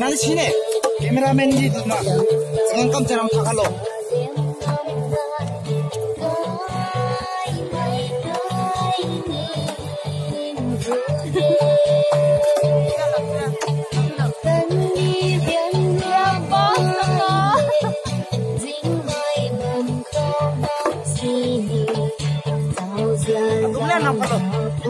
এনারে চিনে cameraman camera না đi কম চেরাম থাকালো Hãy subscribe cho kênh Ghiền Mì Gõ Để không bỏ lỡ những video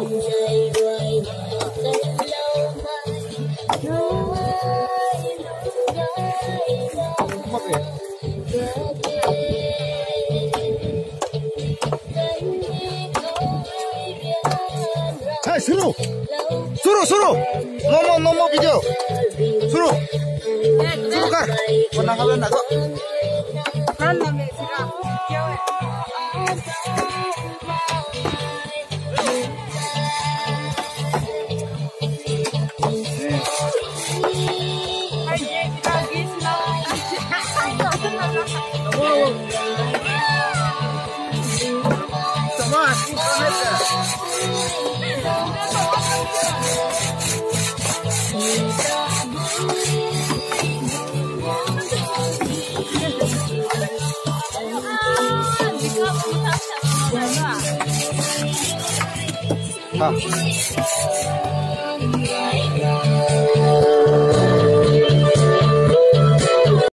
Hai, suruh. Suruh, suruh. Nomor, nomor video. Suruh. Suruh kah? Pernah kalian nak kok? Sama, 我你日你我